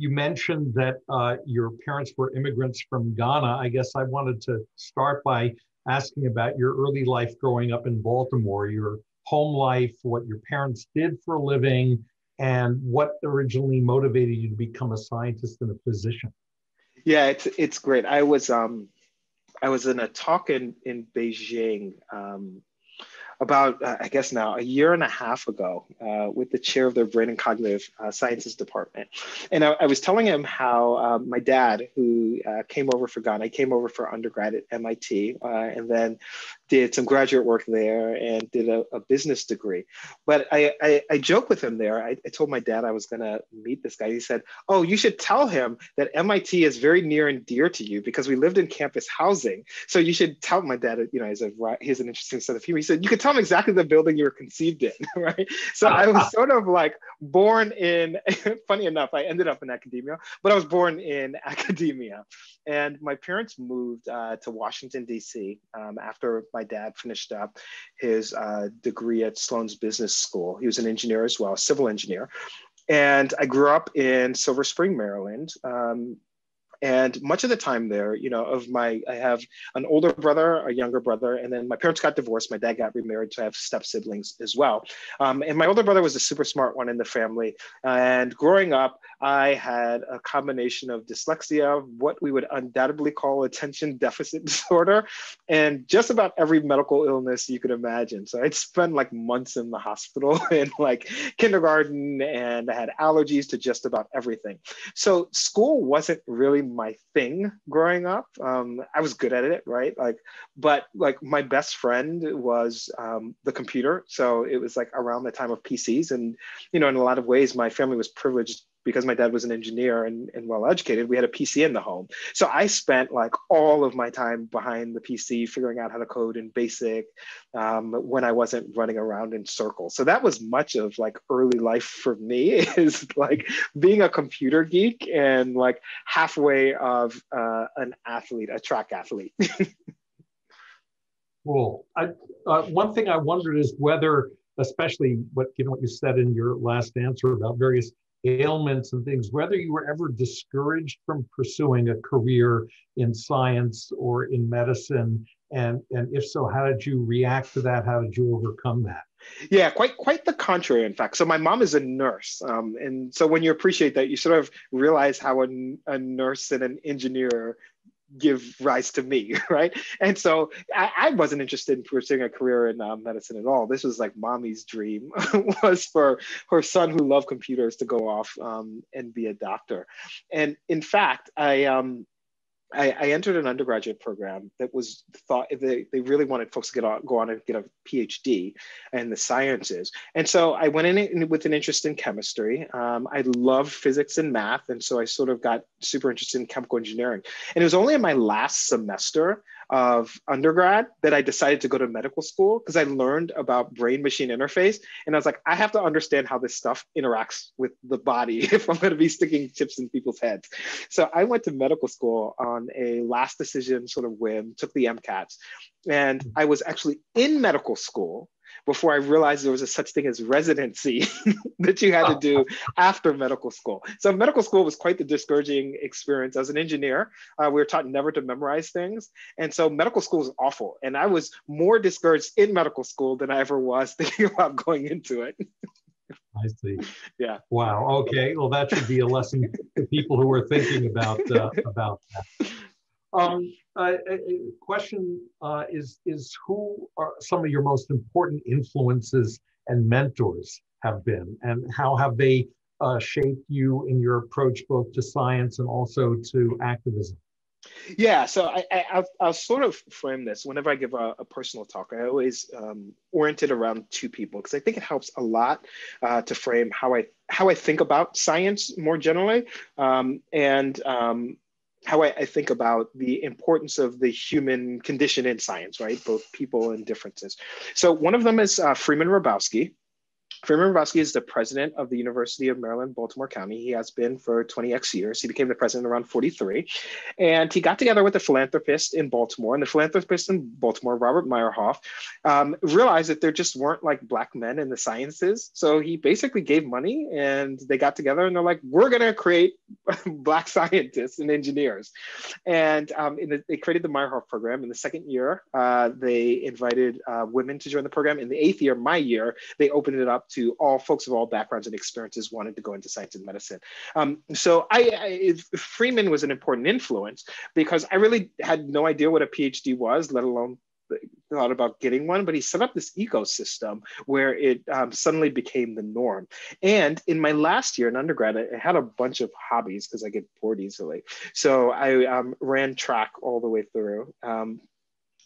you mentioned that uh, your parents were immigrants from Ghana. I guess I wanted to start by asking about your early life growing up in Baltimore, your home life, what your parents did for a living, and what originally motivated you to become a scientist and a physician. Yeah, it's it's great. I was um I was in a talk in in Beijing um, about, uh, I guess now, a year and a half ago uh, with the chair of their brain and cognitive uh, sciences department. And I, I, was telling him how um, my dad, who uh, came over for Ghana, I came over for undergrad at MIT uh, and then did some graduate work there and did a, a business degree. But I, I, I joke with him there. I, I told my dad I was going to meet this guy. He said, Oh, you should tell him that MIT is very near and dear to you because we lived in campus housing. So you should tell my dad, you know, he's, a, he's an interesting set of humor. He said, You could tell him exactly the building you were conceived in, right? So I was sort of like born in, funny enough, I ended up in academia, but I was born in academia. And my parents moved uh, to Washington, D.C. Um, after my dad finished up his uh, degree at Sloan's Business School. He was an engineer as well, a civil engineer. And I grew up in Silver Spring, Maryland, um, and much of the time there, you know, of my, I have an older brother, a younger brother, and then my parents got divorced. My dad got remarried, so I have step siblings as well. Um, and my older brother was a super smart one in the family. And growing up, I had a combination of dyslexia, what we would undoubtedly call attention deficit disorder, and just about every medical illness you could imagine. So I'd spend like months in the hospital in like kindergarten, and I had allergies to just about everything. So school wasn't really my thing growing up. Um, I was good at it, right? Like, but like my best friend was um, the computer. So it was like around the time of PCs, and you know, in a lot of ways, my family was privileged because my dad was an engineer and, and well educated, we had a PC in the home. So I spent like all of my time behind the PC figuring out how to code in BASIC um, when I wasn't running around in circles. So that was much of like early life for me is like being a computer geek and like halfway of uh, an athlete, a track athlete. cool. I, uh, one thing I wondered is whether, especially what given what you said in your last answer about various ailments and things, whether you were ever discouraged from pursuing a career in science or in medicine. And, and if so, how did you react to that? How did you overcome that? Yeah, quite quite the contrary, in fact. So my mom is a nurse, um, and so when you appreciate that, you sort of realize how a, a nurse and an engineer give rise to me, right? And so I, I wasn't interested in pursuing a career in uh, medicine at all. This was like mommy's dream was for her son who loved computers to go off um, and be a doctor. And in fact, I um, I, I, entered an undergraduate program that was thought they, they really wanted folks to get on, go on and get a PhD in the sciences. And so I went in with an interest in chemistry. Um, I love physics and math. And so I sort of got super interested in chemical engineering. And it was only in my last semester of undergrad that I decided to go to medical school because I learned about brain machine interface. And I was like, I have to understand how this stuff interacts with the body if I'm going to be sticking chips in people's heads. So I went to medical school on a last decision sort of whim, took the MCATs. And I was actually in medical school before I realized there was a such thing as residency that you had to do after medical school. So medical school was quite the discouraging experience. As an engineer, uh, we were taught never to memorize things. And so medical school was awful. And I was more discouraged in medical school than I ever was thinking about going into it. I see. Yeah. Wow. Okay. Well, that should be a lesson to people who are thinking about uh, about that. Um, uh, a question uh, is is who are some of your most important influences and mentors have been, and how have they uh, shaped you in your approach both to science and also to activism? Yeah, so I, I will sort of frame this whenever I give a, a personal talk. I always um, orient it around two people because I think it helps a lot uh, to frame how I how I think about science more generally, um, and um, how I, I, think about the importance of the human condition in science, right? Both people and differences. So one of them is uh, Freeman Hrabowski. Freeman Hrabowski is the president of the University of Maryland, Baltimore County. He has been for 20x years. He became the president around 43. And he got together with a philanthropist in Baltimore. And the philanthropist in Baltimore, Robert Meyerhoff, um, realized that there just weren't like Black men in the sciences. So he basically gave money and they got together and they're like, we're going to create Black scientists and engineers. And um, the, they created the Meyerhoff program. In the second year, uh, they invited uh, women to join the program. In the eighth year, my year, they opened it up to all folks of all backgrounds and experiences wanted to go into science and medicine. Um, so I, I, Freeman was an important influence because I really had no idea what a PhD was, let alone thought about getting one, but he set up this ecosystem where it um, suddenly became the norm. And in my last year in undergrad, I had a bunch of hobbies because I get bored easily. So I um, ran track all the way through. Um,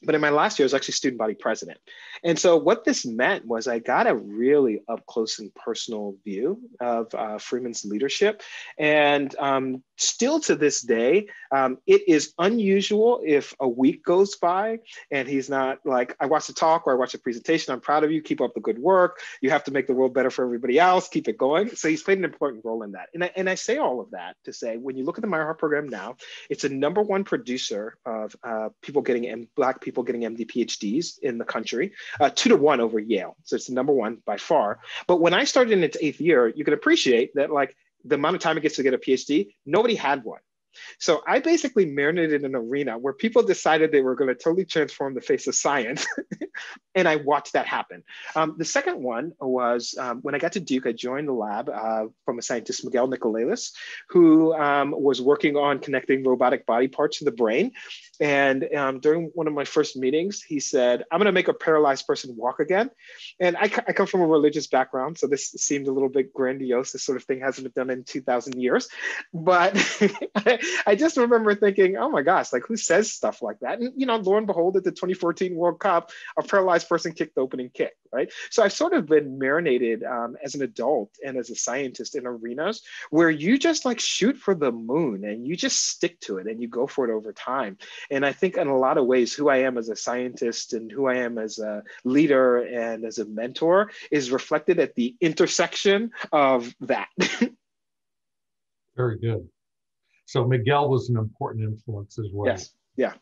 but in my last year, I was actually student body president. And so what this meant was I got a really up close and personal view of uh, Freeman's leadership. And um, still to this day, um, it is unusual if a week goes by and he's not like, I watched a talk or I watched a presentation. I'm proud of you. Keep up the good work. You have to make the world better for everybody else. Keep it going. So he's played an important role in that. And I, and I say all of that to say, when you look at the Meyerhoff program now, it's a number one producer of uh, people getting, and Black people getting MD PhDs in the country, uh, two to one over Yale. So it's the number one by far. But when I started in its eighth year, you can appreciate that like the amount of time it gets to get a PhD, nobody had one. So I basically marinated in an arena where people decided they were going to totally transform the face of science. and I watched that happen. Um, the second one was um, when I got to Duke, I joined the lab uh, from a scientist, Miguel Nicolelis, who um, was working on connecting robotic body parts to the brain. And um, during one of my first meetings, he said, I'm going to make a paralyzed person walk again. And I, I come from a religious background, so this seemed a little bit grandiose. This sort of thing hasn't been done in 2,000 years. But I just remember thinking, oh my gosh, like who says stuff like that? And, you know, lo and behold, at the 2014 World Cup, a paralyzed person kicked the opening kick, right? So I've sort of been marinated um, as an adult and as a scientist in arenas where you just like shoot for the moon and you just stick to it and you go for it over time. And I think in a lot of ways, who I am as a scientist and who I am as a leader and as a mentor is reflected at the intersection of that. Very good. So Miguel was an important influence as well. Yes. Yeah.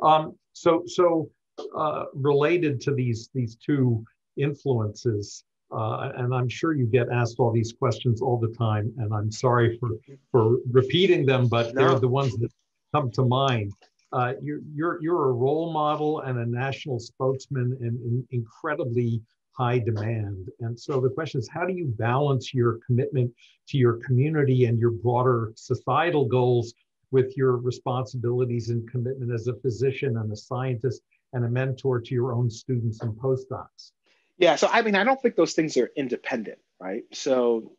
Um, so so uh, related to these these two influences, uh, and I'm sure you get asked all these questions all the time, and I'm sorry for for repeating them, but no. they're the ones that come to mind. Uh, you're you're you're a role model and a national spokesman, and, and incredibly high demand. And so the question is, how do you balance your commitment to your community and your broader societal goals with your responsibilities and commitment as a physician and a scientist and a mentor to your own students and postdocs? Yeah, so I mean, I don't think those things are independent, right? So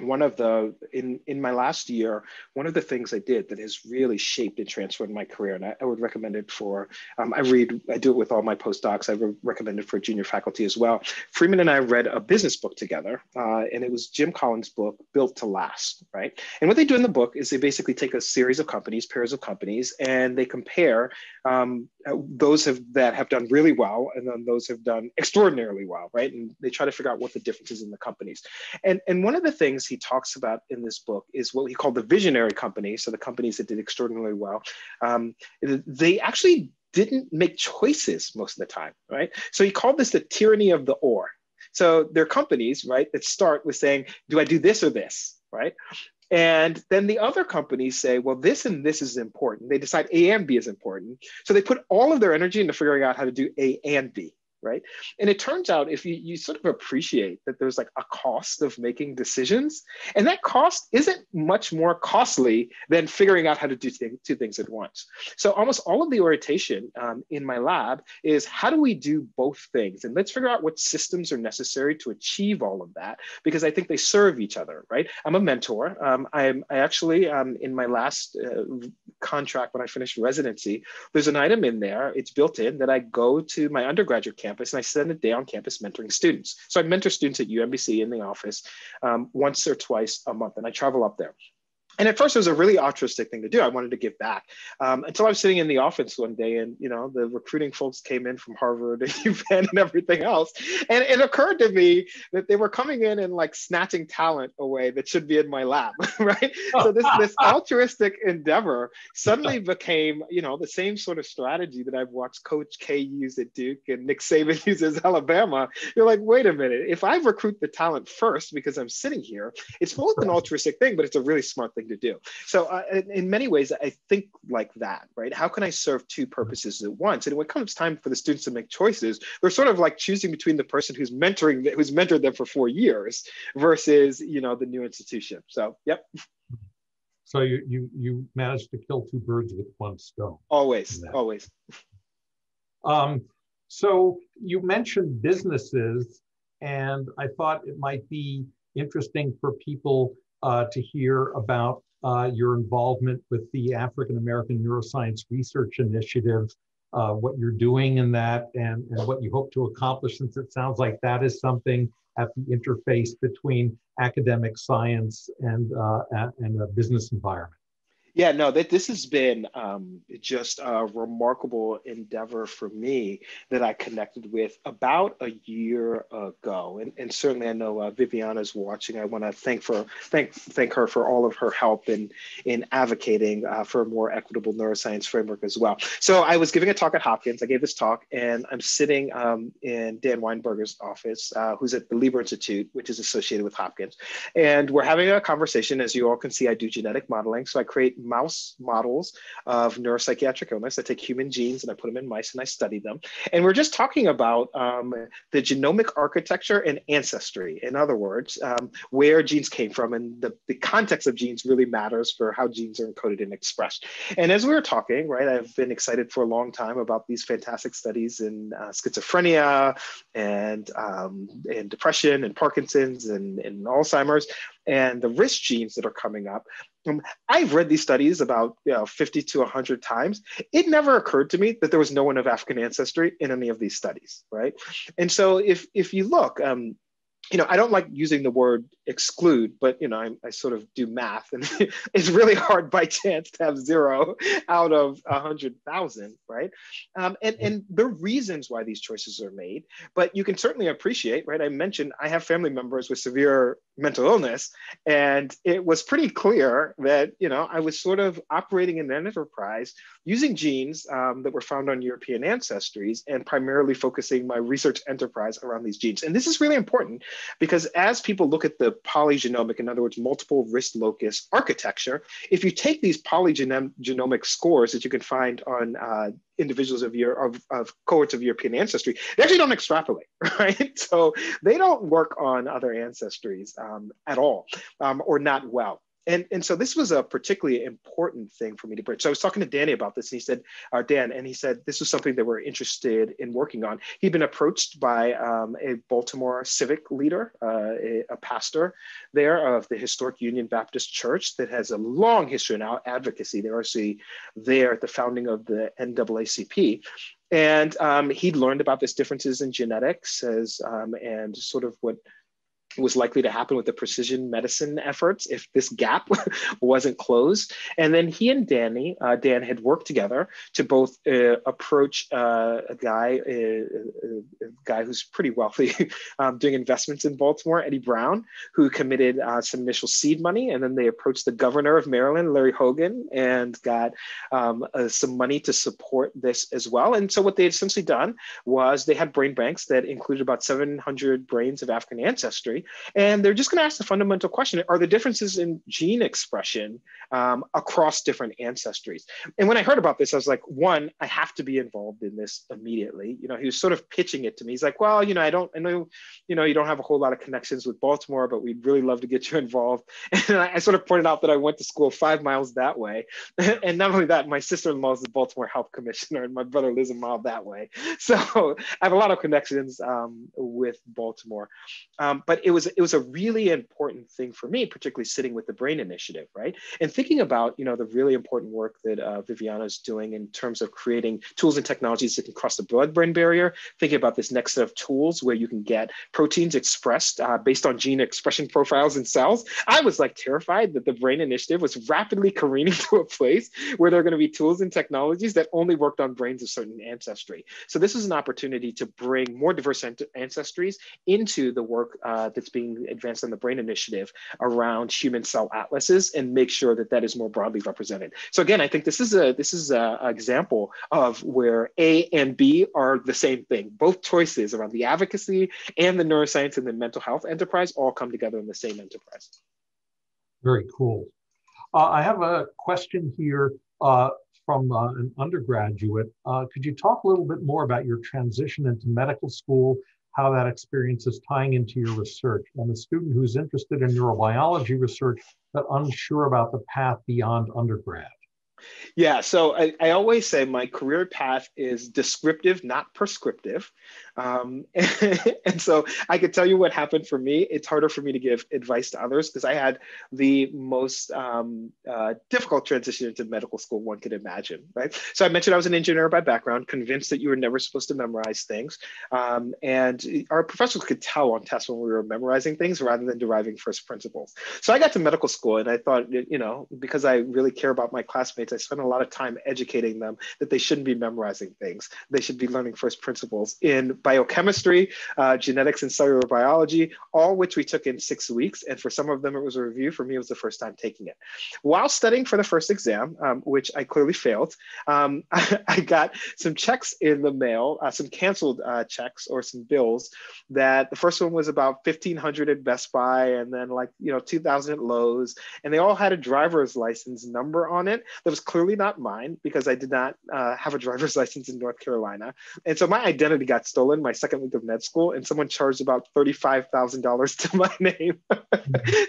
one of the in in my last year one of the things i did that has really shaped and transformed my career and i, I would recommend it for um, i read i do it with all my postdocs i would recommend it for junior faculty as well freeman and i read a business book together uh, and it was jim collins book built to last right and what they do in the book is they basically take a series of companies pairs of companies and they compare um, those have that have done really well and then those have done extraordinarily well right? And they try to figure out what the differences in the companies. And and one of the things he talks about in this book is what he called the visionary companies so the companies that did extraordinarily well. Um, they actually didn't make choices most of the time right? So he called this the tyranny of the or. So there are companies right that start with saying do i do this or this? Right and then the other companies say, well, this and this is important. They decide A and B is important. So they put all of their energy into figuring out how to do A and B right? And it turns out if you, you sort of appreciate that there's like a cost of making decisions, and that cost isn't much more costly than figuring out how to do two things at once. So almost all of the orientation um, in my lab is how do we do both things? And let's figure out what systems are necessary to achieve all of that, because I think they serve each other, right? I'm a mentor. Um, I'm, I actually, um, in my last uh, contract when I finished residency, there's an item in there, it's built in that I go to my undergraduate campus campus and I spend a day on campus mentoring students. So I mentor students at UMBC in the office um, once or twice a month and I travel up there. And at first it was a really altruistic thing to do. I wanted to give back. Um, until i was sitting in the office one day and you know the recruiting folks came in from harvard and upenn and everything else. And it occurred to me that they were coming in and like snatching talent away that should be in my lab right? So this this altruistic endeavor suddenly became you know the same sort of strategy that i've watched coach k use at duke and nick saban uses at alabama. You're like wait a minute. If i recruit the talent first because i'm sitting here it's both an altruistic thing but it's a really smart thing to do. So uh, in many ways, I think like that, right? How can I serve two purposes at once? And when it comes time for the students to make choices, they're sort of like choosing between the person who's mentoring, who's mentored them for four years versus, you know, the new institution. So, yep. So you you you managed to kill two birds with one stone. Always, always. Um, so you mentioned businesses, and I thought it might be interesting for people uh, to hear about uh, your involvement with the African American Neuroscience Research Initiative, uh, what you're doing in that, and, and what you hope to accomplish, since it sounds like that is something at the interface between academic science and, uh, and a business environment. Yeah, no, that this has been um, just a remarkable endeavor for me that I connected with about a year ago, and, and certainly I know uh, Viviana's watching. I want to thank for thank thank her for all of her help in in advocating uh, for a more equitable neuroscience framework as well. So I was giving a talk at Hopkins. I gave this talk, and I'm sitting um, in Dan Weinberger's office, uh, who's at the Lieber Institute, which is associated with Hopkins, and we're having a conversation. As you all can see, I do genetic modeling, so I create mouse models of neuropsychiatric illness. I take human genes and I put them in mice and I study them. And we're just talking about um, the genomic architecture and ancestry. In other words, um, where genes came from and the, the context of genes really matters for how genes are encoded and expressed. And as we were talking, right, I've been excited for a long time about these fantastic studies in uh, schizophrenia and, um, and depression and Parkinson's and, and Alzheimer's and the risk genes that are coming up. Um, I've read these studies about you know, 50 to 100 times. It never occurred to me that there was no one of African ancestry in any of these studies, right? And so if, if you look, um, you know, I don't like using the word exclude, but you know, I, I sort of do math, and it's really hard by chance to have zero out of a hundred thousand, right? Um, and and the reasons why these choices are made, but you can certainly appreciate, right? I mentioned I have family members with severe mental illness, and it was pretty clear that you know I was sort of operating in an enterprise using genes um, that were found on European ancestries, and primarily focusing my research enterprise around these genes. And this is really important because as people look at the polygenomic, in other words, multiple risk locus architecture, if you take these polygenomic scores that you can find on uh, individuals of your of, of cohorts of European ancestry, they actually don't extrapolate, right? So they don't work on other ancestries um, at all um, or not well and and so this was a particularly important thing for me to bring. So I was talking to Danny about this, and he said, uh, Dan, and he said this was something that we're interested in working on. He'd been approached by um, a Baltimore civic leader, uh, a, a, pastor there of the historic Union Baptist Church that has a long history now advocacy. They're actually there at the founding of the NAACP. And um, he'd learned about this differences in genetics as um, and sort of what was likely to happen with the precision medicine efforts if this gap wasn't closed. And then he and Danny, uh, Dan had worked together to both uh, approach uh, a guy, a, a, guy who's pretty wealthy, um, doing investments in Baltimore, Eddie Brown, who committed uh, some initial seed money. And then they approached the governor of Maryland, Larry Hogan, and got um, uh, some money to support this as well. And so what they had essentially done was they had brain banks that included about 700 brains of African ancestry and they're just going to ask the fundamental question Are the differences in gene expression um, across different ancestries? And when I heard about this, I was like, one, I have to be involved in this immediately. You know, he was sort of pitching it to me. He's like, Well, you know, I don't, I know, you know, you don't have a whole lot of connections with Baltimore, but we'd really love to get you involved. And I, I sort of pointed out that I went to school five miles that way. and not only that, my sister in law is the Baltimore Health Commissioner, and my brother lives a mile that way. So I have a lot of connections um, with Baltimore. Um, but was it was a really important thing for me, particularly sitting with the Brain Initiative, right? And thinking about you know the really important work that uh, Viviana is doing in terms of creating tools and technologies that can cross the blood-brain barrier. Thinking about this next set of tools where you can get proteins expressed uh, based on gene expression profiles in cells. I was like terrified that the Brain Initiative was rapidly careening to a place where there are going to be tools and technologies that only worked on brains of certain ancestry. So this is an opportunity to bring more diverse ancestries into the work uh, that's being advanced on the Brain Initiative around human cell atlases and make sure that that is more broadly represented. So again, I think this is a this is an example of where A and B are the same thing. Both choices around the advocacy and the neuroscience and the mental health enterprise all come together in the same enterprise. Very cool. Uh, I have a question here uh, from uh, an undergraduate. Uh, could you talk a little bit more about your transition into medical school, how that experience is tying into your research? And the student who's interested in neurobiology research, but unsure about the path beyond undergrad. Yeah, so I, I, always say my career path is descriptive, not prescriptive. Um, and, so I could tell you what happened for me. It's harder for me to give advice to others because I had the most um, uh, difficult transition into medical school one could imagine, right? So I mentioned I was an engineer by background, convinced that you were never supposed to memorize things. Um, and our professors could tell on tests when we were memorizing things rather than deriving first principles. So I got to medical school and I thought, you know, because I really care about my classmates, I spent a lot of time educating them that they shouldn't be memorizing things. They should be learning first principles in biochemistry, uh, genetics, and cellular biology, all which we took in six weeks. And for some of them, it was a review. For me, it was the first time taking it. While studying for the first exam, um, which I clearly failed, um, I, I, got some checks in the mail, uh, some canceled uh, checks or some bills that the first one was about 1500 at Best Buy and then like, you know, 2000 at Lowe's. And they all had a driver's license number on it that was clearly not mine because I did not uh, have a driver's license in North Carolina. And so my identity got stolen my second week of med school, and someone charged about $35,000 to my name.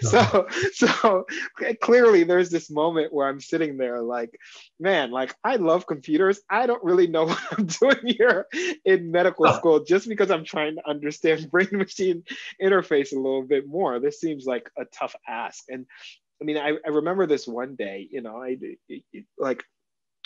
so, so clearly there's this moment where I'm sitting there like, man, like I love computers. I don't really know what I'm doing here in medical school just because I'm trying to understand brain machine interface a little bit more. This seems like a tough ask. And I mean, I, I remember this one day, you know, I like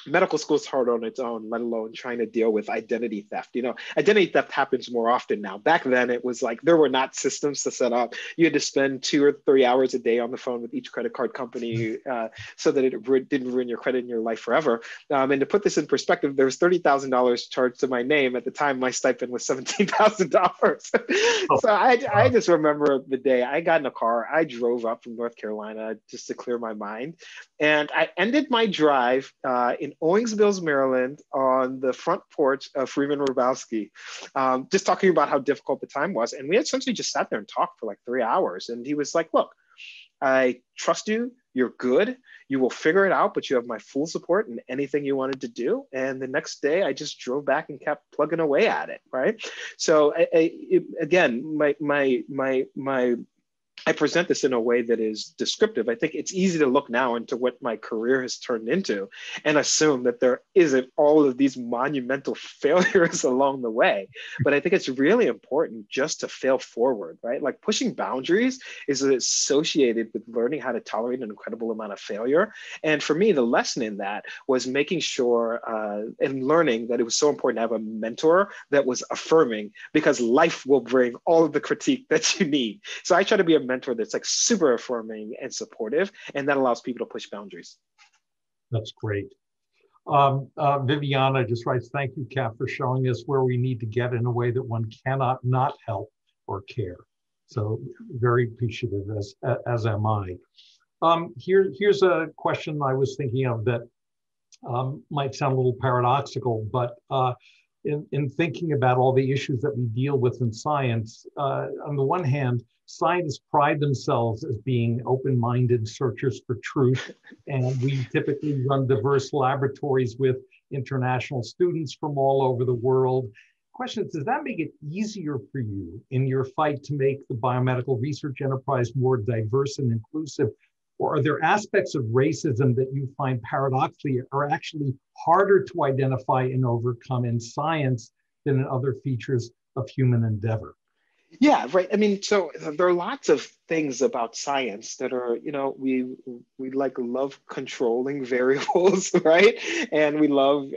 medical school is hard on its own, let alone trying to deal with identity theft. You know, identity theft happens more often now. Back then, it was like there were not systems to set up. You had to spend two or three hours a day on the phone with each credit card company uh, so that it ru- didn't ruin your credit in your life forever. Um, and to put this in perspective, there was thirty thousand dollars charged to my name at the time. My stipend was seventeen thousand dollars. Oh. so I, I just remember the day I got in a car. I drove up from North Carolina just to clear my mind, and I ended my drive uh, in Owings Mills, Maryland, on the front porch of Freeman Hrabowski, um, just talking about how difficult the time was. And we essentially just sat there and talked for like three hours. And he was like, Look, I trust you. You're good. You will figure it out, but you have my full support in anything you wanted to do. And the next day, I just drove back and kept plugging away at it. Right. So, I, I, it, again, my my my my I present this in a way that is descriptive. I think it's easy to look now into what my career has turned into and assume that there isn't all of these monumental failures along the way. But I think it's really important just to fail forward, right? Like pushing boundaries is associated with learning how to tolerate an incredible amount of failure. And for me, the lesson in that was making sure uh, and learning that it was so important to have a mentor that was affirming because life will bring all of the critique that you need. So I try to be a mentor that's like super affirming and supportive, and that allows people to push boundaries. That's great. Um, uh, Viviana just writes, thank you, Cap, for showing us where we need to get in a way that one cannot not help or care. So very appreciative, as, as am I. Um, here, here's a question I was thinking of that um, might sound a little paradoxical, but uh, in, in thinking about all the issues that we deal with in science, uh, on the one hand, scientists pride themselves as being open-minded searchers for truth, and we typically run diverse laboratories with international students from all over the world. Question does that make it easier for you in your fight to make the biomedical research enterprise more diverse and inclusive? Or are there aspects of racism that you find paradoxically are actually harder to identify and overcome in science than in other features of human endeavor? Yeah, right. I mean, so there are lots of things about science that are, you know, we we like love controlling variables, right? And we love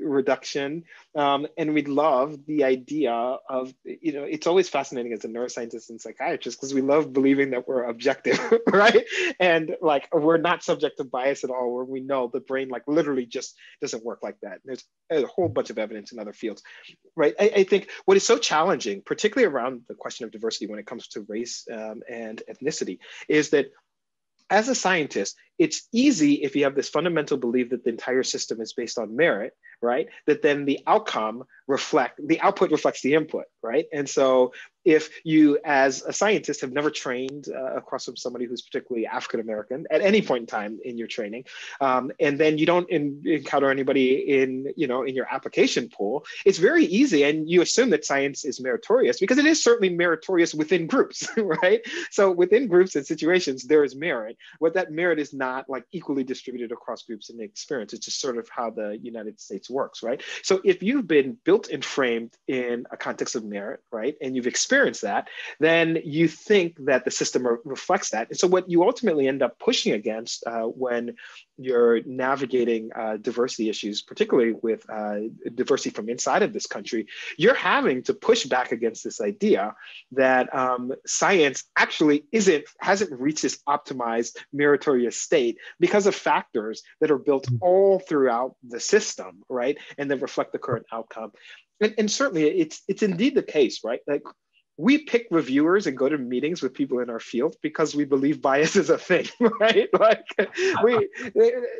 reduction, um, and we love the idea of, you know, it's always fascinating as a neuroscientist and psychiatrist because we love believing that we're objective, right? And like we're not subject to bias at all, where we know the brain like literally just doesn't work like that. There's a whole bunch of evidence in other fields, right? I, I think what is so challenging, particularly around the question of diversity when it comes to race um, and ethnicity, is that as a scientist, it's easy if you have this fundamental belief that the entire system is based on merit, right? That then the outcome reflect the output reflects the input, right? And so if you as a scientist have never trained uh, across from somebody who's particularly african american at any point in time in your training um, and then you don't in, encounter anybody in you know in your application pool it's very easy and you assume that science is meritorious because it is certainly meritorious within groups right so within groups and situations there is merit what that merit is not like equally distributed across groups in the experience it's just sort of how the united states works right so if you've been built and framed in a context of merit right and you've experienced that, then you think that the system re- reflects that. And so, what you ultimately end up pushing against uh, when you're navigating uh, diversity issues, particularly with uh, diversity from inside of this country, you're having to push back against this idea that um, science actually isn't hasn't reached this optimized meritorious state because of factors that are built mm. all throughout the system, right, and that reflect the current outcome. And, and certainly, it's it's indeed the case, right? Like we pick reviewers and go to meetings with people in our field because we believe bias is a thing, right? Like we,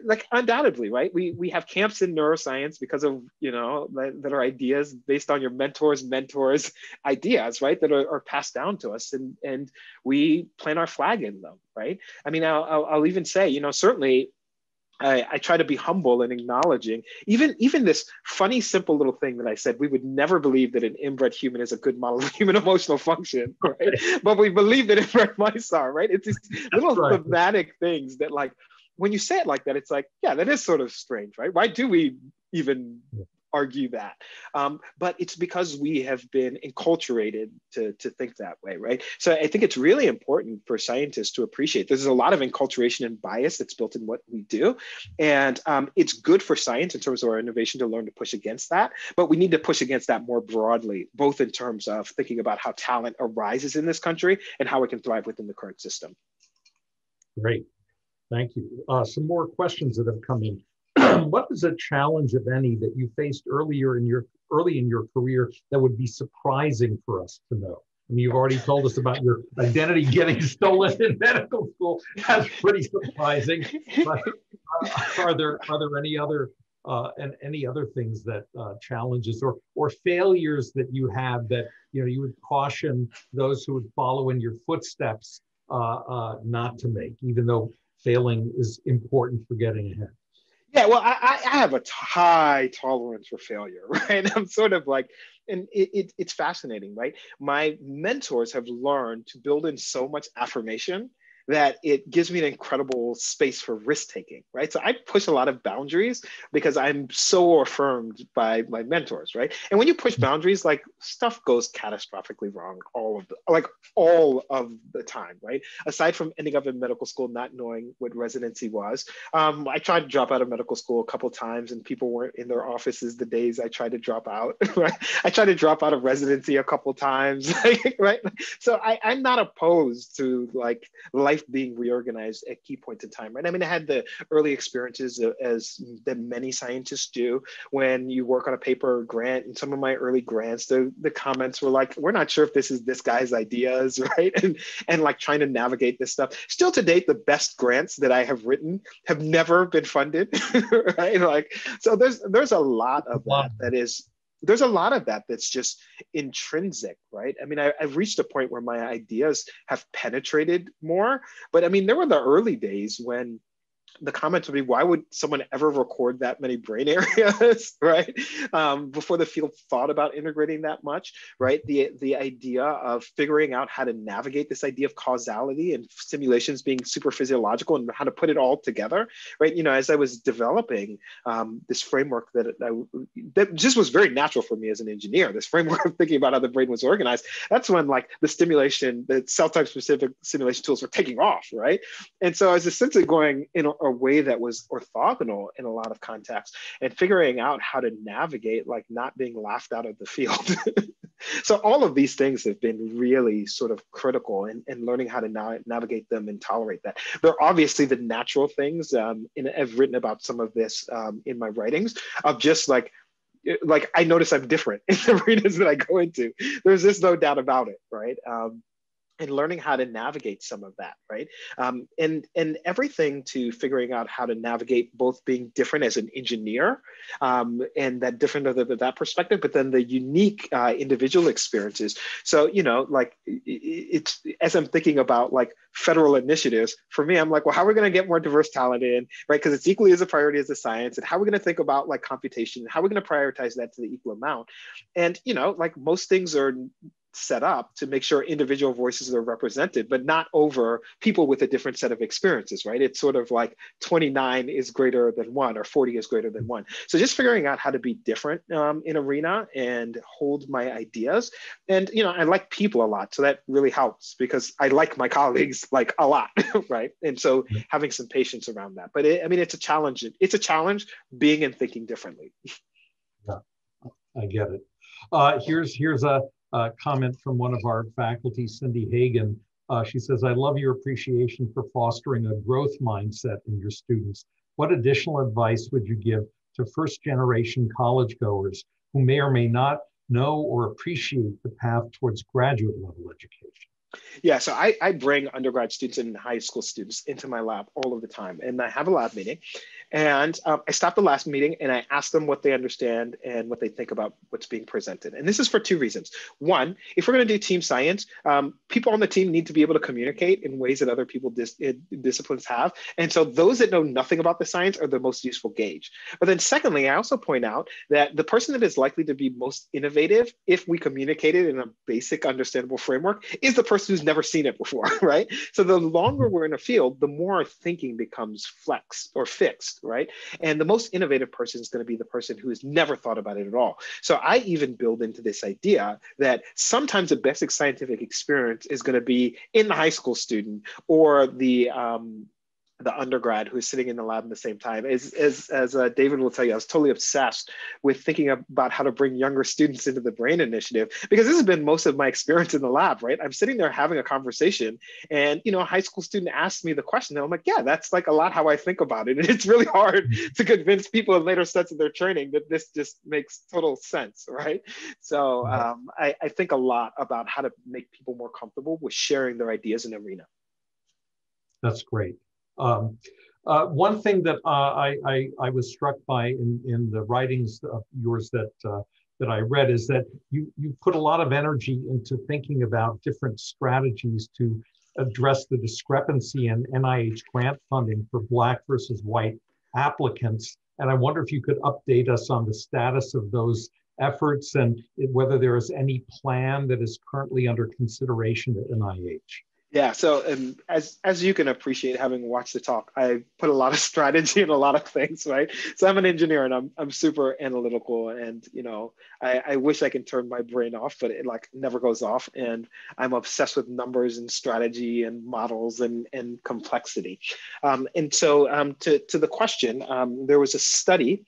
like undoubtedly, right? We we have camps in neuroscience because of you know that, that are ideas based on your mentors' mentors' ideas, right? That are, are, passed down to us, and and we plant our flag in them, right? I mean, I'll, I'll, I'll even say, you know, certainly I, I, try to be humble and acknowledging. Even even this funny simple little thing that I said we would never believe that an inbred human is a good model of human emotional function right? But we believe that inbred mice are right? It's these little right. thematic things that like when you say it like that it's like yeah that is sort of strange right? Why do we even argue that. Um, but it's because we have been enculturated to, to think that way, right? So I think it's really important for scientists to appreciate there's a lot of enculturation and bias that's built in what we do. And um, it's good for science in terms of our innovation to learn to push against that. But we need to push against that more broadly, both in terms of thinking about how talent arises in this country and how it can thrive within the current system. Great. Thank you. Uh, some more questions that have come in. What is a challenge, if any, that you faced earlier in your early in your career that would be surprising for us to know? I mean, you've already told us about your identity getting stolen in medical school. That's pretty surprising. But uh, are there are there any other uh, and any other things that uh, challenges or or failures that you have that you know you would caution those who would follow in your footsteps uh, uh, not to make, even though failing is important for getting ahead. Yeah, well, I, I have a high tolerance for failure, right? I'm sort of like, and it, it, it's fascinating, right? My mentors have learned to build in so much affirmation that it gives me an incredible space for risk taking, right? So I push a lot of boundaries because I'm so affirmed by my mentors, right? And when you push boundaries, like stuff goes catastrophically wrong all of the like all of the time, right? Aside from ending up in medical school not knowing what residency was, um, I tried to drop out of medical school a couple times, and people weren't in their offices the days I tried to drop out. Right? I tried to drop out of residency a couple times, right? So I, I'm not opposed to like life life being reorganized at key points in time, right? I mean, I had the early experiences uh, as that many scientists do when you work on a paper or grant. And some of my early grants, the, the comments were like, we're not sure if this is this guy's ideas, right? And, and like trying to navigate this stuff. Still to date, the best grants that I have written have never been funded, right? Like, so there's, there's a lot of that that is there's a lot of that that's just intrinsic, right? I mean, I, have reached a point where my ideas have penetrated more, but I mean, there were the early days when the comments would be, why would someone ever record that many brain areas, right? Um, before the field thought about integrating that much, right? The, the idea of figuring out how to navigate this idea of causality and simulations being super physiological and how to put it all together, right? You know, as I was developing um, this framework that, I, that just was very natural for me as an engineer, this framework of thinking about how the brain was organized, that's when like the stimulation, the cell type specific stimulation tools were taking off, right? And so I was essentially going in a, a way that was orthogonal in a lot of contexts and figuring out how to navigate like not being laughed out of the field. so all of these things have been really sort of critical in, in learning how to na- navigate them and tolerate that. They're obviously the natural things. Um, and I've written about some of this um, in my writings of just like like I notice I'm different in the arenas that I go into. There's just no doubt about it, right? Um, and learning how to navigate some of that right? Um, and and everything to figuring out how to navigate both being different as an engineer um, and that different of that perspective but then the unique uh, individual experiences. So you know like it's as i'm thinking about like federal initiatives for me i'm like well how are we going to get more diverse talent in right? Because it's equally as a priority as the science and how are we going to think about like computation how are we going to prioritize that to the equal amount? And you know like most things are set up to make sure individual voices are represented, but not over people with a different set of experiences, right? It's sort of like 29 is greater than one or 40 is greater than one. So just figuring out how to be different um, in arena and hold my ideas. And, you know, I like people a lot. So that really helps because I like my colleagues like a lot, right? And so having some patience around that. But it, I mean, it's a challenge. It's a challenge being and thinking differently. Yeah, I get it. Uh, here's here's a uh, comment from one of our faculty, Cindy Hagan. Uh, she says, I love your appreciation for fostering a growth mindset in your students. What additional advice would you give to first generation college goers who may or may not know or appreciate the path towards graduate level education? Yeah, so I, I bring undergrad students and high school students into my lab all of the time. And I have a lab meeting. And um, I stop the last meeting and I ask them what they understand and what they think about what's being presented. And this is for two reasons. One, if we're going to do team science, um, people on the team need to be able to communicate in ways that other people dis- disciplines have. And so those that know nothing about the science are the most useful gauge. But then, secondly, I also point out that the person that is likely to be most innovative, if we communicate it in a basic, understandable framework, is the person who's never seen it before, right? So the longer we're in a field, the more our thinking becomes flex or fixed right? And the most innovative person is going to be the person who has never thought about it at all. So I even build into this idea that sometimes the best scientific experience is going to be in the high school student or the um, the undergrad who's sitting in the lab at the same time. As, as, as uh, David will tell you, I was totally obsessed with thinking about how to bring younger students into the BRAIN initiative because this has been most of my experience in the lab, right? I'm sitting there having a conversation and, you know, a high school student asked me the question and I'm like, yeah, that's like a lot how I think about it. And it's really hard to convince people in later sets of their training that this just makes total sense, right? So um, I, I think a lot about how to make people more comfortable with sharing their ideas in arena. That's great. Um, uh, one thing that uh, I, I, I, was struck by in, in the writings of yours that, uh, that I read is that you, you put a lot of energy into thinking about different strategies to address the discrepancy in NIH grant funding for Black versus white applicants. And I wonder if you could update us on the status of those efforts and whether there is any plan that is currently under consideration at NIH. Yeah, so and as as you can appreciate, having watched the talk, I put a lot of strategy in a lot of things, right? So I'm an engineer and I'm I'm super analytical, and you know, I, I wish I can turn my brain off, but it like never goes off, and I'm obsessed with numbers and strategy and models and and complexity. Um, and so um, to to the question, um, there was a study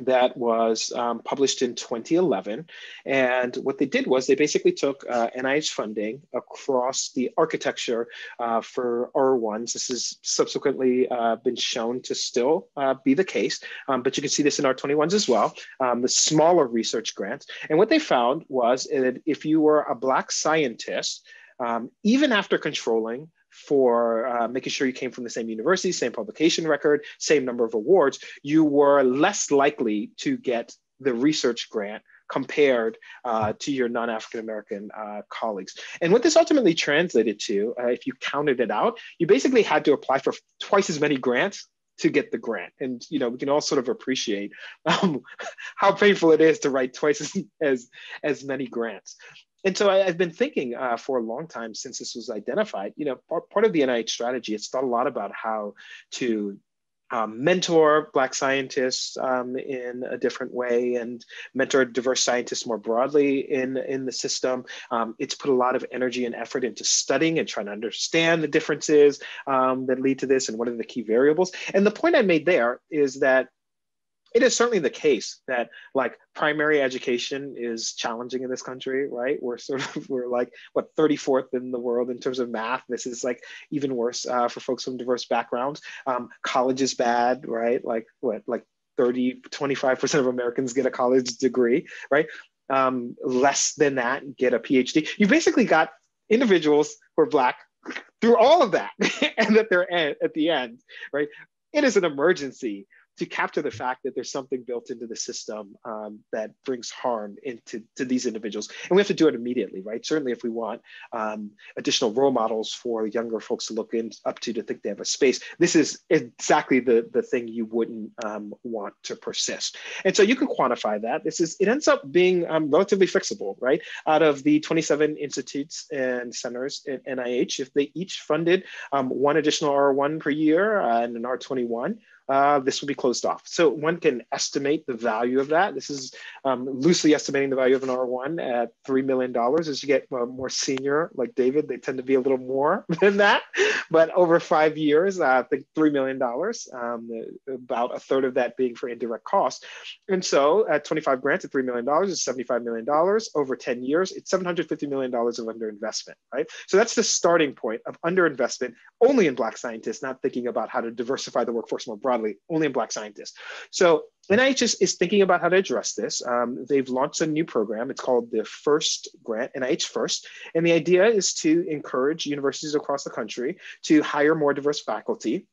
that was um, published in 2011. And what they did was they basically took uh, NIH funding across the architecture uh, for R1s. This has subsequently uh, been shown to still uh, be the case, um, but you can see this in R21s as well, um, the smaller research grants. And what they found was that if you were a Black scientist, um, even after controlling for uh, making sure you came from the same university, same publication record, same number of awards, you were less likely to get the research grant compared uh, to your non-African American uh, colleagues. And what this ultimately translated to, uh, if you counted it out, you basically had to apply for twice as many grants to get the grant. And you know, we can all sort of appreciate um, how painful it is to write twice as as, as many grants. And so I, have been thinking uh, for a long time since this was identified. You know, part, part of the NIH strategy, it's thought a lot about how to um, mentor Black scientists um, in a different way and mentor diverse scientists more broadly in, in the system. Um, it's put a lot of energy and effort into studying and trying to understand the differences um, that lead to this and what are the key variables. And the point I made there is that it is certainly the case that like primary education is challenging in this country right? We're sort of we're like what 34th in the world in terms of math. This is like even worse uh, for folks from diverse backgrounds. Um, college is bad right? Like what like 30 25% of americans get a college degree right? Um, less than that get a phd you basically got individuals who are black through all of that and that they're at the end right? It is an emergency to capture the fact that there's something built into the system um, that brings harm into to these individuals. And we have to do it immediately, right? Certainly if we want um, additional role models for younger folks to look in, up to to think they have a space, this is exactly the, the thing you wouldn't um, want to persist. And so you can quantify that. This is, it ends up being um, relatively fixable, right? Out of the 27 institutes and centers in NIH, if they each funded um, one additional R1 per year uh, and an R21, uh, this will be closed off. So one can estimate the value of that. This is um, loosely estimating the value of an R1 at $3 million. As you get uh, more senior, like David, they tend to be a little more than that. But over five years, uh, I think $3 million, um, about a third of that being for indirect costs. And so at 25 grants at $3 million is $75 million. Over 10 years, it's $750 million of underinvestment, right? So that's the starting point of underinvestment only in Black scientists, not thinking about how to diversify the workforce more broadly broadly, only in Black scientists. So NIH is, is thinking about how to address this. Um, they've launched a new program. It's called the FIRST Grant, NIH FIRST. And the idea is to encourage universities across the country to hire more diverse faculty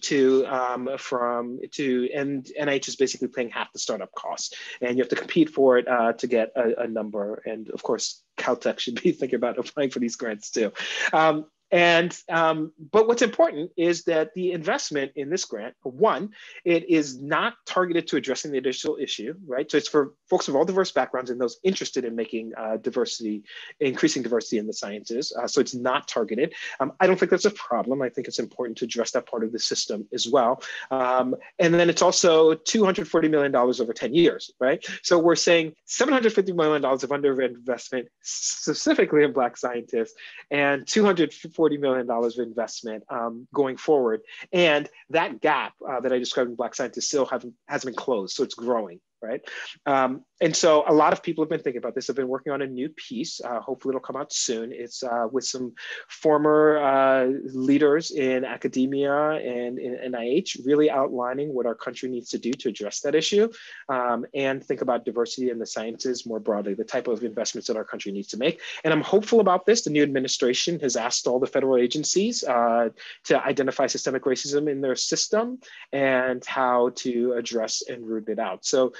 to um, from to and NIH is basically paying half the startup costs, and you have to compete for it uh, to get a, a, number. And of course, Caltech should be thinking about applying for these grants too. Um, and um, but what's important is that the investment in this grant, one, it is not targeted to addressing the additional issue, right? So it's for folks of all diverse backgrounds and those interested in making uh, diversity, increasing diversity in the sciences. Uh, so it's not targeted. Um, I don't think that's a problem. I think it's important to address that part of the system as well. Um, and then it's also $240 million over 10 years, right? So we're saying $750 million of underinvestment specifically in Black scientists and 240 $40 million of investment um, going forward. And that gap uh, that I described in Black scientists still haven't, hasn't been closed, so it's growing right? Um, and so a lot of people have been thinking about this. I've been working on a new piece. Uh, hopefully it'll come out soon. It's uh, with some former uh, leaders in academia and in NIH, really outlining what our country needs to do to address that issue um, and think about diversity in the sciences more broadly, the type of investments that our country needs to make. And I'm hopeful about this. The new administration has asked all the federal agencies uh, to identify systemic racism in their system and how to address and root it out. So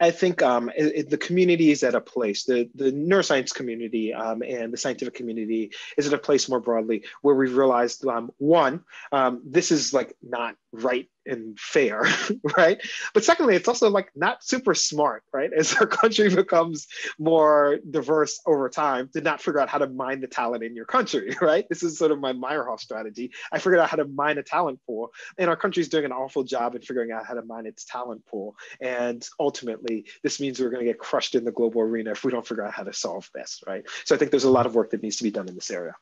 I think um, it, it, the community is at a place, the, the neuroscience community um, and the scientific community is at a place more broadly where we've realized um, one, um, this is like not right and fair, right? But secondly, it's also like not super smart, right? As our country becomes more diverse over time, to not figure out how to mine the talent in your country, right? This is sort of my Meyerhoff strategy. I figured out how to mine a talent pool, and our country is doing an awful job in figuring out how to mine its talent pool. And ultimately, this means we're going to get crushed in the global arena if we don't figure out how to solve this, right? So I think there's a lot of work that needs to be done in this area.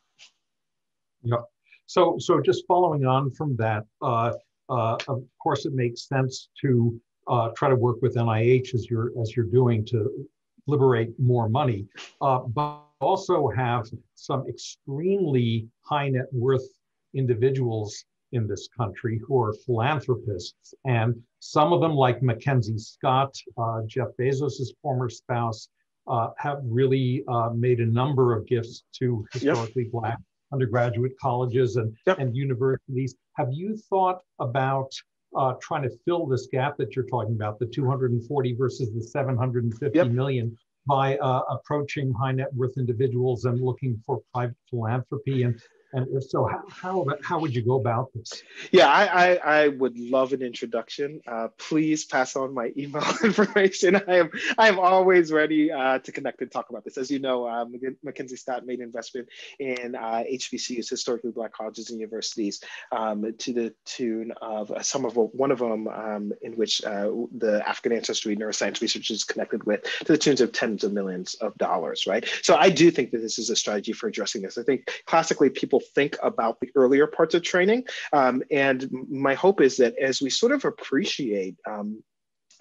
Yeah. So, so just following on from that, uh, uh, of course, it makes sense to uh, try to work with NIH as you're as you're doing to liberate more money, uh, but also have some extremely high net worth individuals in this country who are philanthropists, and some of them, like Mackenzie Scott, uh, Jeff Bezos's former spouse, uh, have really uh, made a number of gifts to historically yep. Black undergraduate colleges and, yep. and universities. Have you thought about uh, trying to fill this gap that you're talking about, the 240 versus the 750 yep. million, by uh, approaching high net worth individuals and looking for private philanthropy? And And so, how, how, how would you go about this? Yeah, I, I, I would love an introduction. Uh, please pass on my email information. I am I am always ready uh, to connect and talk about this. As you know, uh, Mackenzie Scott made investment in uh, HBCUs, historically Black colleges and universities, um, to the tune of uh, some of one of them um, in which uh, the African ancestry neuroscience research is connected with to the tunes of tens of millions of dollars, right? So I do think that this is a strategy for addressing this. I think classically people think about the earlier parts of training. Um, and my hope is that as we sort of appreciate um,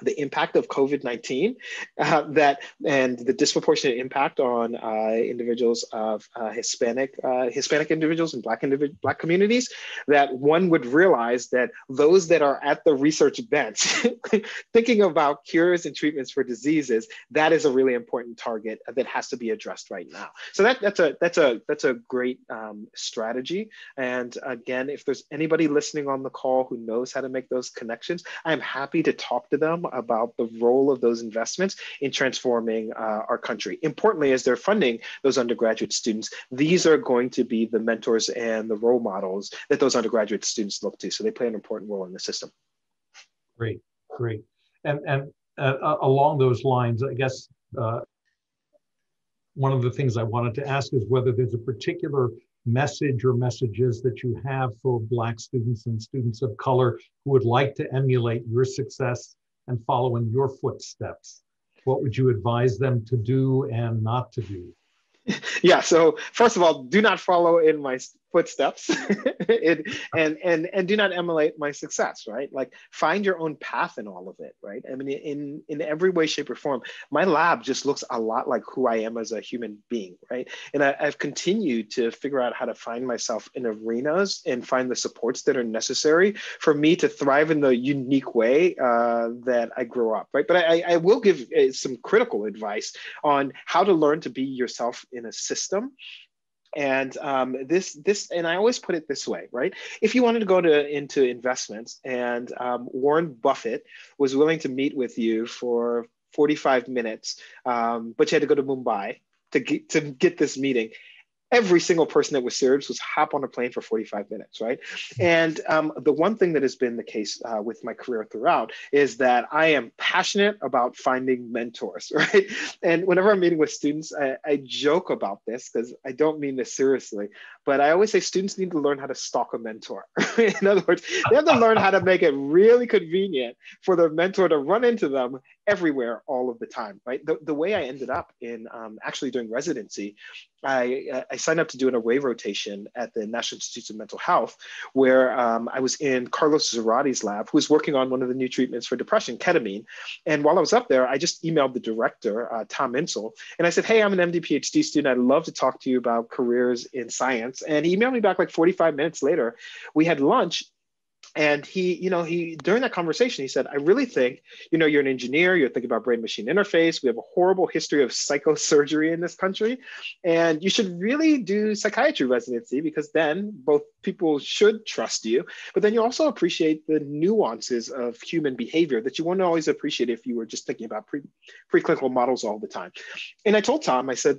the impact of COVID-19 uh, that and the disproportionate impact on uh, individuals of uh, Hispanic uh, Hispanic individuals and Black individ- Black communities that one would realize that those that are at the research bench thinking about cures and treatments for diseases that is a really important target that has to be addressed right now. So that that's a that's a that's a great um, strategy. And again, if there's anybody listening on the call who knows how to make those connections, I'm happy to talk to them about the role of those investments in transforming uh, our country. Importantly, as they're funding those undergraduate students, these are going to be the mentors and the role models that those undergraduate students look to. So they play an important role in the system. Great, great. And, and uh, along those lines, I guess uh, one of the things I wanted to ask is whether there's a particular message or messages that you have for Black students and students of color who would like to emulate your success and follow in your footsteps? What would you advise them to do and not to do? Yeah, so first of all, do not follow in my footsteps. It, and and and do not emulate my success right? Like find your own path in all of it right? I mean in in every way shape or form. My lab just looks a lot like who i am as a human being right? And I, have continued to figure out how to find myself in arenas and find the supports that are necessary for me to thrive in the unique way uh, that i grew up right? But I, I will give uh, some critical advice on how to learn to be yourself in a system and um, this this and i always put it this way right? If you wanted to go to into investments and um, warren buffett was willing to meet with you for 45 minutes um, but you had to go to mumbai to get, to get this meeting every single person that was serious was hop on a plane for 45 minutes, right? And um, the one thing that has been the case uh, with my career throughout is that I am passionate about finding mentors, right? And whenever I'm meeting with students, I, I joke about this because I don't mean this seriously, but I always say students need to learn how to stalk a mentor. In other words, they have to learn how to make it really convenient for their mentor to run into them everywhere all of the time, right? The, the way I ended up in um, actually doing residency, I, I signed up to do an away rotation at the National Institutes of Mental Health, where um, I was in Carlos Zarate's lab, who was working on one of the new treatments for depression, ketamine. And while I was up there, I just emailed the director, uh, Tom Insel, and I said, hey, I'm an MD PhD student. I'd love to talk to you about careers in science. And he emailed me back like 45 minutes later. We had lunch and he you know he during that conversation he said i really think you know you're an engineer you're thinking about brain machine interface we have a horrible history of psychosurgery in this country and you should really do psychiatry residency because then both people should trust you but then you also appreciate the nuances of human behavior that you wouldn't always appreciate if you were just thinking about pre preclinical models all the time. And i told tom i said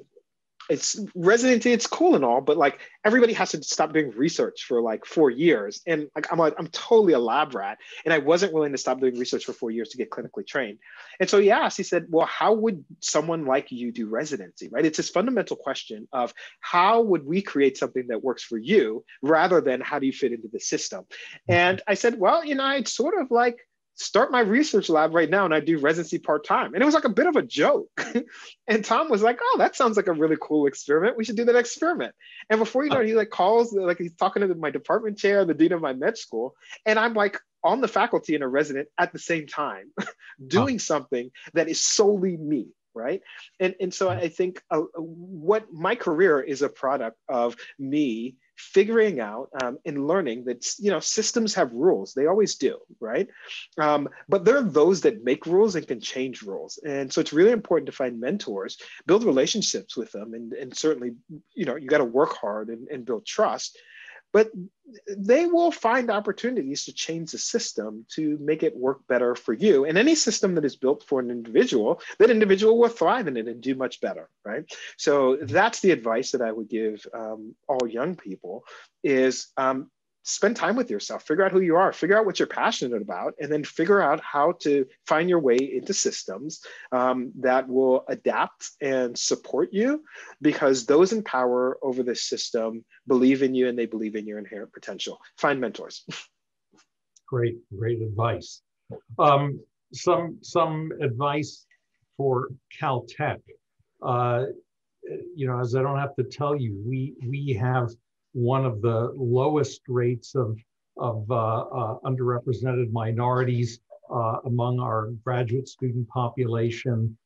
it's residency it's cool and all but like everybody has to stop doing research for like four years. And like i'm like i'm totally a lab rat and i wasn't willing to stop doing research for four years to get clinically trained. And so he asked he said well how would someone like you do residency? Right? It's this fundamental question of how would we create something that works for you rather than how do you fit into the system? And mm-hmm. i said well you know it's sort of like start my research lab right now and I do residency part time. And it was like a bit of a joke. and Tom was like, oh, that sounds like a really cool experiment. We should do that experiment. And before you know it, he like calls, like he's talking to my department chair, the dean of my med school. And I'm like on the faculty and a resident at the same time, doing something that is solely me right and and so i think uh, what my career is a product of me figuring out um, and learning that you know systems have rules. They always do right? Um, but there are those that make rules and can change rules. And so it's really important to find mentors build relationships with them and, and certainly you know you got to work hard and, and build trust but they will find opportunities to change the system to make it work better for you. And any system that is built for an individual, that individual will thrive in it and do much better, right? So that's the advice that I would give um, all young people is um, spend time with yourself figure out who you are figure out what you're passionate about and then figure out how to find your way into systems um, that will adapt and support you because those in power over the system believe in you and they believe in your inherent potential. Find mentors. Great great advice. Um, some some advice for caltech. Uh, you know as i don't have to tell you we we have one of the lowest rates of, of uh, uh, underrepresented minorities uh, among our graduate student population,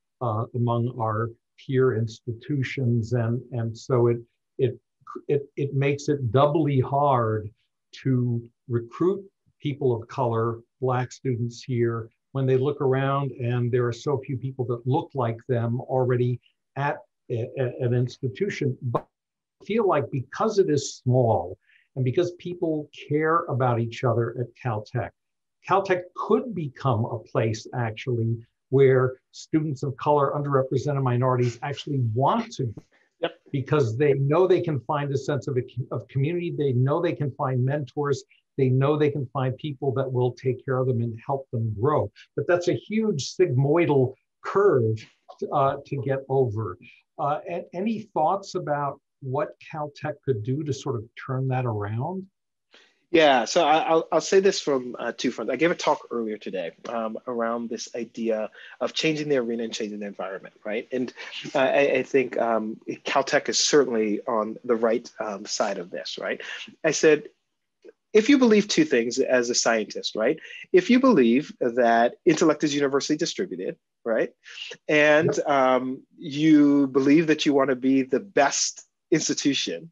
among our peer institutions. And, and so it, it, it, it makes it doubly hard to recruit people of color, Black students here, when they look around and there are so few people that look like them already at a, an institution. But feel like because it is small and because people care about each other at Caltech, Caltech could become a place actually where students of color, underrepresented minorities actually want to yep. because they know they can find a sense of, a, of community. They know they can find mentors. They know they can find people that will take care of them and help them grow. But that's a huge sigmoidal curve uh, to get over. Uh, any thoughts about what Caltech could do to sort of turn that around? Yeah, so I, will I'll say this from uh, two fronts. I gave a talk earlier today um, around this idea of changing the arena and changing the environment, right? And uh, I, I, think um, Caltech is certainly on the right um, side of this, right? I said, if you believe two things as a scientist, right? If you believe that intellect is universally distributed, right? And um, you believe that you want to be the best institution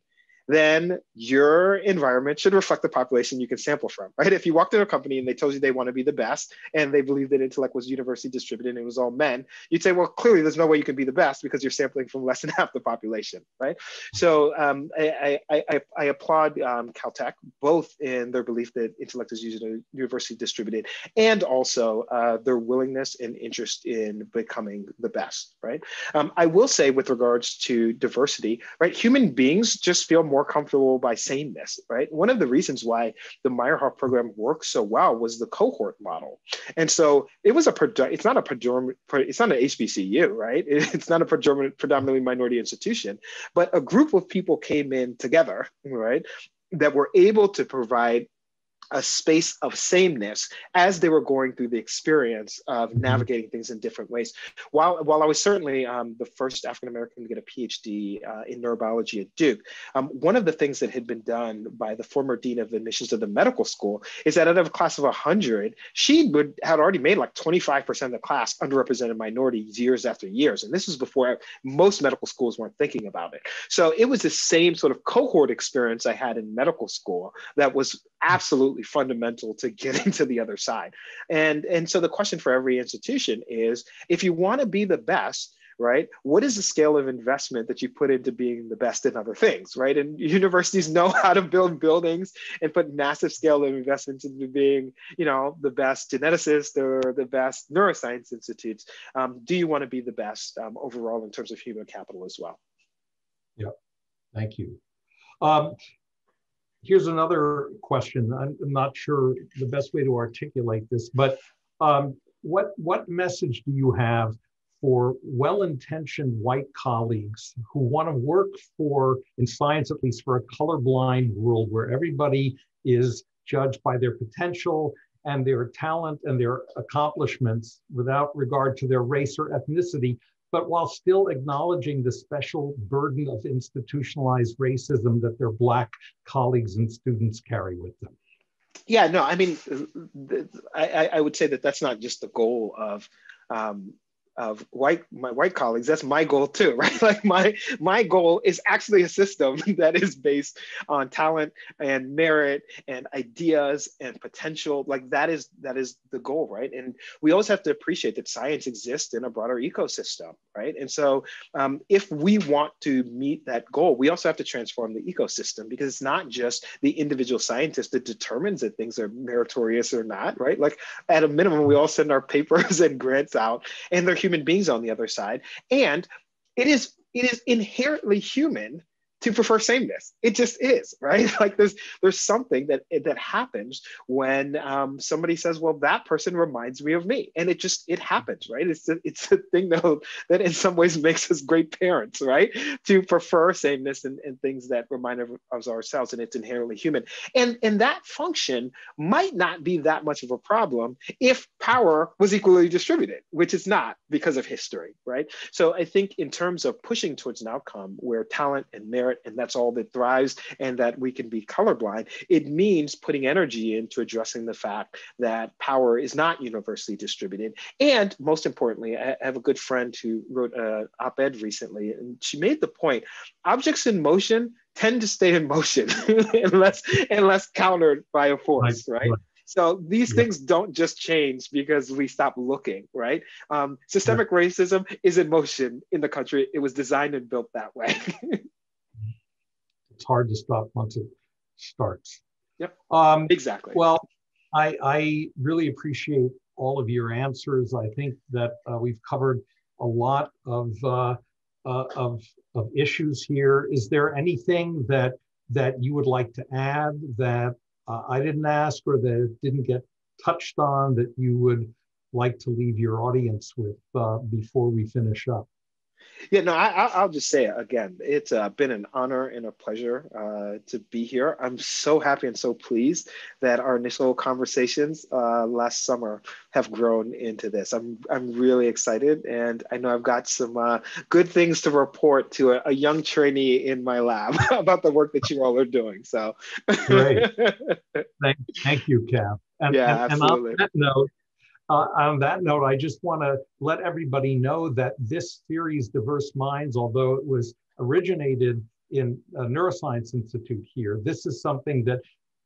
then your environment should reflect the population you can sample from, right? If you walked into a company and they told you they want to be the best and they believe that intellect was universally distributed and it was all men, you'd say, well, clearly there's no way you can be the best because you're sampling from less than half the population, right? So um, I, I, I, I, applaud um, Caltech both in their belief that intellect is universally distributed and also uh, their willingness and interest in becoming the best, right? Um, I will say with regards to diversity, right? Human beings just feel more more comfortable by saying this, right? One of the reasons why the Meyerhoff program works so well was the cohort model. And so it was a, it's not a, it's not an HBCU, right? It's not a predominantly minority institution, but a group of people came in together, right? That were able to provide a space of sameness as they were going through the experience of mm-hmm. navigating things in different ways. While, while I was certainly um, the first African American to get a PhD uh, in neurobiology at Duke, um, one of the things that had been done by the former dean of admissions of the medical school is that out of a class of 100, she would had already made like 25% of the class underrepresented minorities years after years. And this was before most medical schools weren't thinking about it. So it was the same sort of cohort experience I had in medical school that was absolutely fundamental to getting to the other side. And, and so the question for every institution is if you want to be the best, right? What is the scale of investment that you put into being the best in other things, right? And universities know how to build buildings and put massive scale of investments into being, you know, the best geneticist or the best neuroscience institutes. Um, do you want to be the best um, overall in terms of human capital as well? Yeah, thank you. Um, here's another question. I'm, not sure the best way to articulate this, but um, what what message do you have for well-intentioned white colleagues who want to work for, in science at least, for a colorblind world where everybody is judged by their potential and their talent and their accomplishments without regard to their race or ethnicity, but while still acknowledging the special burden of institutionalized racism that their Black colleagues and students carry with them. Yeah, no, I mean, I, I would say that that's not just the goal of um, of white my white colleagues that's my goal too right? Like my my goal is actually a system that is based on talent and merit and ideas and potential. Like that is that is the goal right? And we always have to appreciate that science exists in a broader ecosystem right? And so um, if we want to meet that goal we also have to transform the ecosystem because it's not just the individual scientist that determines that things are meritorious or not right? Like at a minimum we all send our papers and grants out and they're human beings on the other side. And it is it is inherently human to prefer sameness. It just is, right? Like there's there's something that that happens when um, somebody says, "Well, that person reminds me of me," and it just it happens, right? It's a, it's a thing that that in some ways makes us great parents, right? To prefer sameness and, and things that remind of, of ourselves, and it's inherently human. And and that function might not be that much of a problem if power was equally distributed, which is not because of history, right? So I think in terms of pushing towards an outcome where talent and merit and that's all that thrives and that we can be colorblind, it means putting energy into addressing the fact that power is not universally distributed. And most importantly, I have a good friend who wrote an op-ed recently, and she made the point, objects in motion tend to stay in motion unless, unless countered by a force, right? right? So these yeah. things don't just change because we stop looking, right? Um, systemic yeah. racism is in motion in the country. It was designed and built that way. it's hard to stop once it starts. Yep. Um, exactly. Well, I, I really appreciate all of your answers. I think that uh, we've covered a lot of, uh, uh, of, of issues here. Is there anything that that you would like to add that uh, I didn't ask or that didn't get touched on that you would like to leave your audience with uh, before we finish up? Yeah, no, I, will just say it again. It's uh, been an honor and a pleasure uh, to be here. I'm so happy and so pleased that our initial conversations uh, last summer have grown into this. I'm I'm really excited, and I know I've got some uh, good things to report to a, a, young trainee in my lab about the work that you all are doing. So, great. thank, thank you, Cap. And, yeah, and, absolutely. And on that note, uh, on that note, I just want to let everybody know that this series, Diverse Minds, although it was originated in a neuroscience institute here, this is something that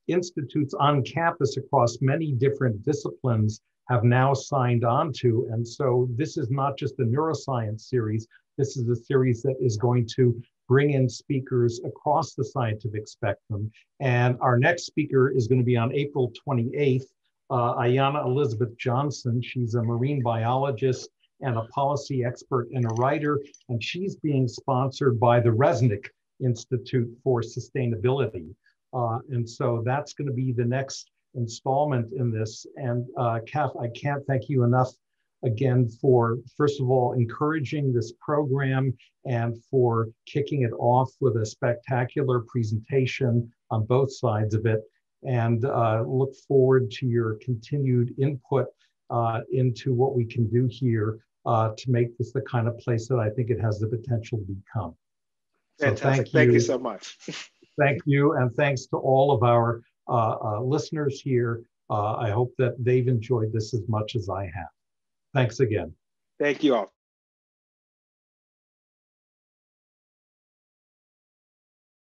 institutes on campus across many different disciplines have now signed on to. And so this is not just a neuroscience series, this is a series that is going to bring in speakers across the scientific spectrum. And our next speaker is going to be on April 28th uh, Ayana Elizabeth Johnson. She's a marine biologist and a policy expert and a writer, and she's being sponsored by the Resnick Institute for Sustainability. Uh, and so that's going to be the next installment in this. And uh, Kath, I can't thank you enough again for, first of all, encouraging this program and for kicking it off with a spectacular presentation on both sides of it and uh, look forward to your continued input uh, into what we can do here uh, to make this the kind of place that I think it has the potential to become. Fantastic. So thank, you. thank you so much. thank you. And thanks to all of our uh, uh, listeners here. Uh, I hope that they've enjoyed this as much as I have. Thanks again. Thank you all.